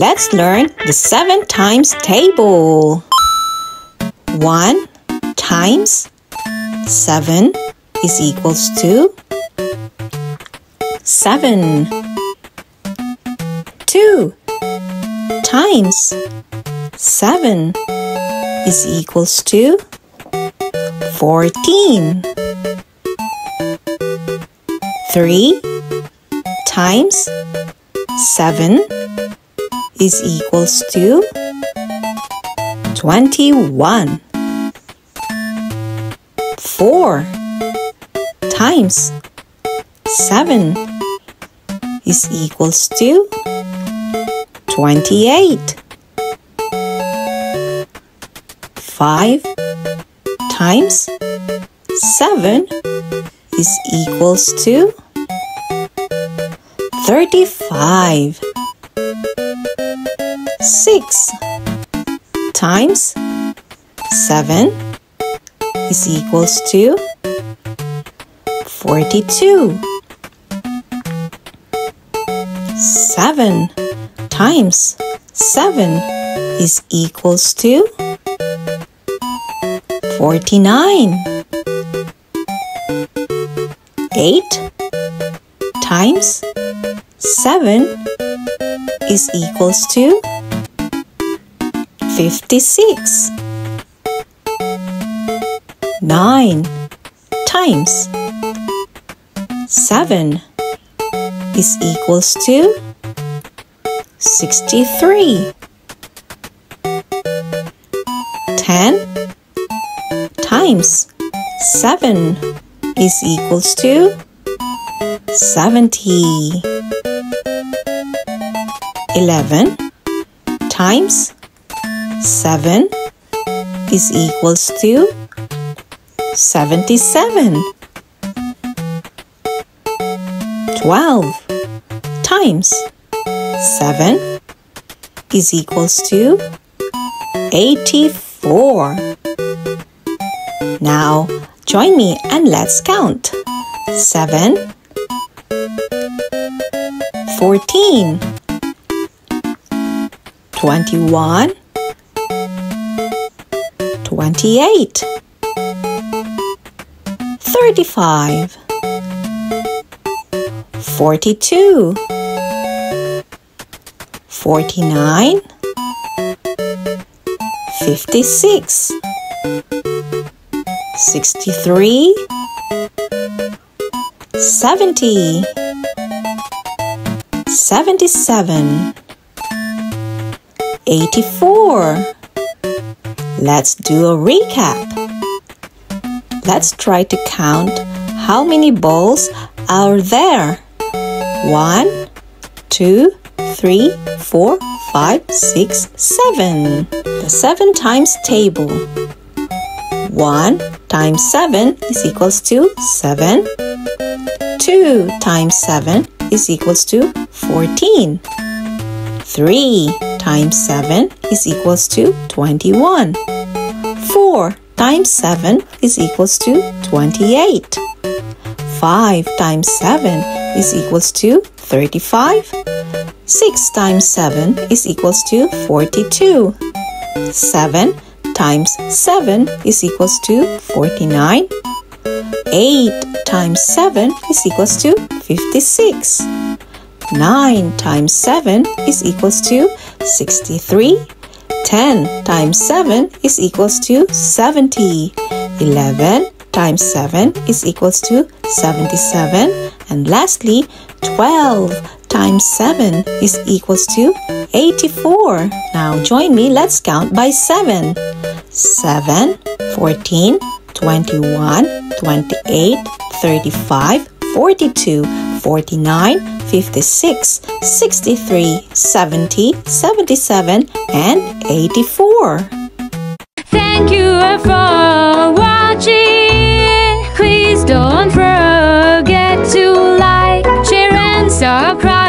Let's learn the 7 times table. 1 times 7 is equals to 7. 2 times 7 is equals to 14. 3 times 7 is equals to 21. 4 times 7 is equals to 28. 5 times 7 is equals to 35. 6 times 7 is equals to 42. 7 times 7 is equals to 49. 8 times 7 is equals to 56. 9 times 7 is equals to 63. 10 times 7 is equals to 70. 11 times 7 is equals to 77. 12 times 7 is equals to 84. Now join me and let's count. 7 14 21 28 35 42 49 56 63 70 77 84 Let's do a recap. Let's try to count how many balls are there. One, two, three, four, five, six, seven. The seven times table. One times seven is equals to seven. Two times seven is equals to fourteen. Three times seven is equals to twenty-one. Four times seven is equals to twenty-eight. 5 times 7 is equals to 35. 6 times 7 is equals to 42. 7 times 7 is equals to 49. 8 times 7 is equals to 56. 9 times 7 is equals to 63. 10 times 7 is equals to 70. 11 times 7 is equals to 77. And lastly, 12 times 7 is equals to 84. Now join me, let's count by 7. 7, 14, 21, 28, 35, 42, 49, 56, 63, 70, 77, and 84. Thank you for watching. Please don't forget to like, share, and subscribe.